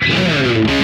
Thank you.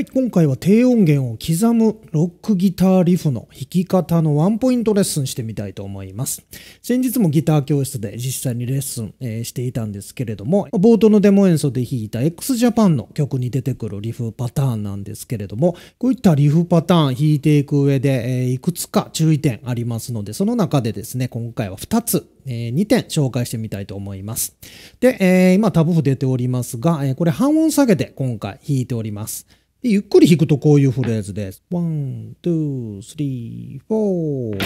はい、今回は低音源を刻むロックギターリフの弾き方のワンポイントレッスンしてみたいと思います。先日もギター教室で実際にレッスン、えしていたんですけれども、冒頭のデモ演奏で弾いた x ジャパンの曲に出てくるリフパターンなんですけれども、こういったリフパターン弾いていく上で、えいくつか注意点ありますので、その中でですね、今回は2つえー2点紹介してみたいと思います。で、え今タブ譜出ておりますが、えこれ半音下げて今回弾いております。でゆっくり弾くとこういうフレーズです。 One, two, three, four。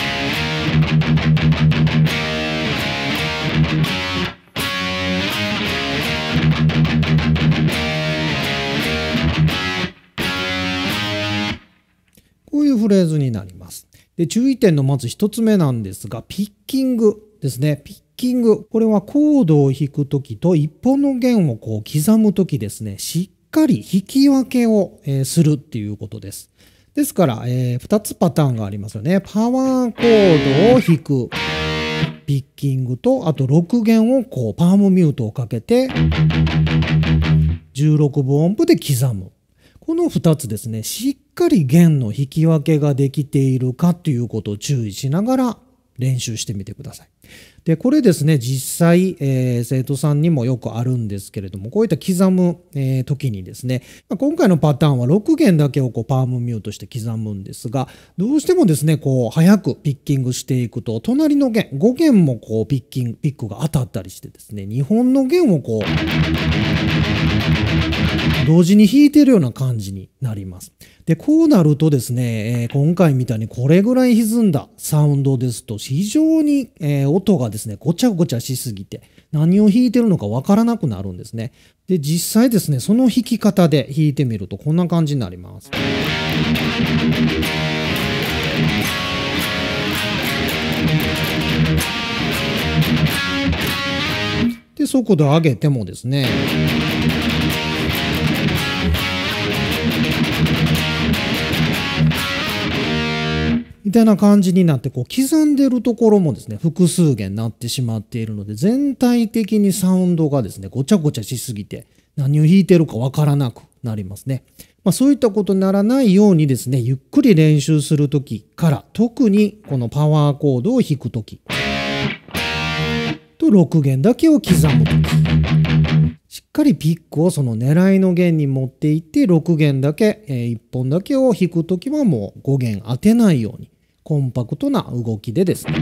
こういうフレーズになります。で、注意点のまず一つ目なんですが、ピッキングですね。ピッキング。これはコードを弾くときと一本の弦をこう刻むときですね、しっかり弾き分けを、えするっていうことです。ですから、え2つパターンがありますよね。パワーコードを弾く。ピッキングと、あと6弦をこうパームミュートをかけて、16分音符で刻む。この2つですね、しっかり弦の弾き分けができているかということを注意しながら練習してみてください。で、これですね、実際、えー生徒さんにもよくあるんですけれども、こういった刻む、えー時にですね、まあ今回のパターンは6弦だけをこうパームミュートして刻むんですが、どうしてもですね、こう、早くピッキングしていくと、隣の弦、5弦もこう、ピッキング、ピックが当たったりしてですね、2本の弦をこう、同時に弾いてるような感じになります。で、こうなるとですね、え今回みたいにこれぐらい歪んだサウンドですと、非常に、えー音がですね、ごちゃごちゃしすぎて、何を弾いてるのかわからなくなるんですね。で、実際ですね、その弾き方で弾いてみるとこんな感じになります。で、速度上げてもですね、たいな感じになって、こう、刻んでるところもですね、複数弦になってしまっているので、全体的にサウンドがですね、ごちゃごちゃしすぎて、何を弾いてるかわからなくなりますね。まあ、そういったことにならないようにですね、ゆっくり練習するときから、特にこのパワーコードを弾くとき、と6弦だけを刻むとき、しっかりピックをその狙いの弦に持っていって6弦だけ、え1本だけを弾くときはもう5弦当てないようにコンパクトな動きでですね。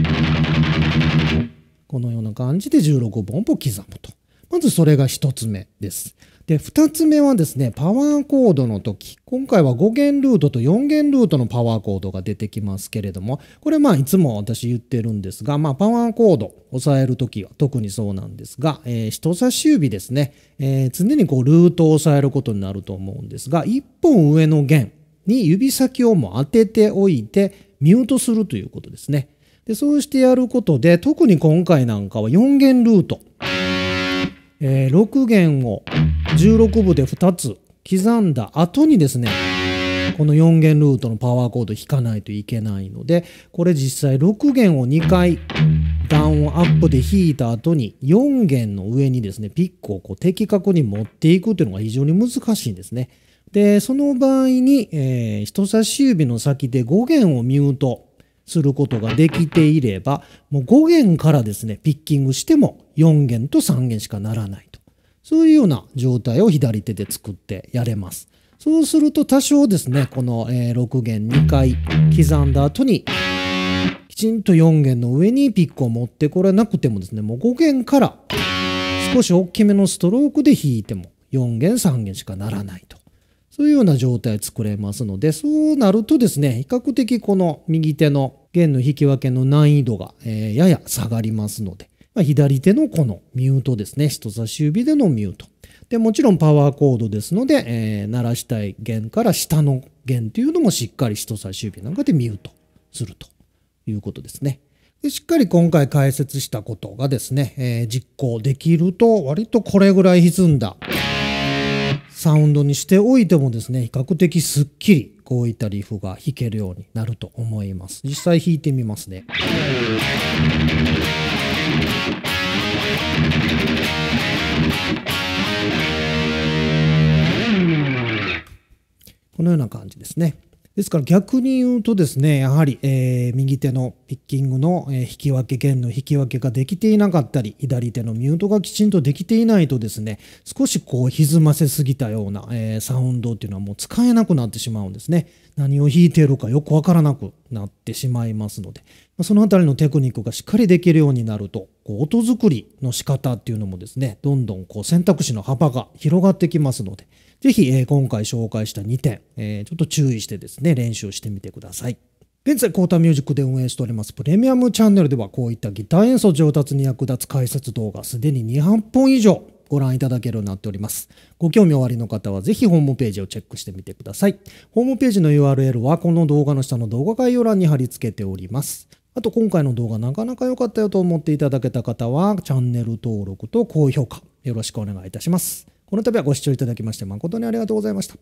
このような感じで16本を刻むと。まずそれが1つ目です。で2つ目はですねパワーコードの時。今回は5弦ルートと4弦ルートのパワーコードが出てきますけれども。これまあいつも私言ってるんですがまあパワーコード押さえる時は特にそうなんですが、えー人差し指ですね、えー常にこうルートを押さえることになると思うんですが1本上の弦に指先をも当てておいてミュートするということですねでそうしてやることで特に今回なんかは4弦ルートえー6弦を16部で2つ刻んだ後にですねこの4弦ルートのパワーコード弾かないといけないのでこれ実際6弦を2回ダウンアップで弾いた後に4弦の上にですねピックをこう的確に持っていくというのが非常に難しいんですね。でその場合に、えー人差し指の先で5弦をミュートすることができていればもう5弦からですねピッキングしても4弦と3弦しかならないと。そういうような状態を左手で作ってやれます。そうすると多少ですねこの、え6弦2回刻んだ後にきちんと4弦の上にピックを持ってこれなくてもですねもう5弦から少し大きめのストロークで弾いても4弦3弦しかならないと。そういうような状態作れますので、そうなるとですね、比較的この右手の弦の引き分けの難易度が、えーやや下がりますので、まあ、左手のこのミュートですね、人差し指でのミュート。で、もちろんパワーコードですので、えー鳴らしたい弦から下の弦というのもしっかり人差し指なんかでミュートするということですね。でしっかり今回解説したことがですね、えー、実行できると割とこれぐらい歪んだサウンドにしておいてもですね、比較的すっきりこういったリフが弾けるようになると思います。実際弾いてみますね。このような感じですね。ですから逆に言うとですね、やはり、えー、右手のピッキングの、えー、引き分け、弦の引き分けができていなかったり、左手のミュートがきちんとできていないとですね、少しこう歪ませすぎたような、えー、サウンドっていうのはもう使えなくなってしまうんですね。何を弾いているかよくわからなくなってしまいますので、そのあたりのテクニックがしっかりできるようになると、こう音作りの仕方っていうのもですね、どんどんこう選択肢の幅が広がってきますので、ぜひ、えー、今回紹介した2点、えー、ちょっと注意してですね、練習してみてください。現在、コータミュージックで運営しておりますプレミアムチャンネルではこういったギター演奏上達に役立つ解説動画すでに200本以上ご覧いただけるようになっております。ご興味おありの方はぜひホームページをチェックしてみてください。ホームページの URL はこの動画の下の動画概要欄に貼り付けております。あと今回の動画なかなか良かったよと思っていただけた方はチャンネル登録と高評価よろしくお願いいたします。この度はご視聴いただきまして誠にありがとうございました。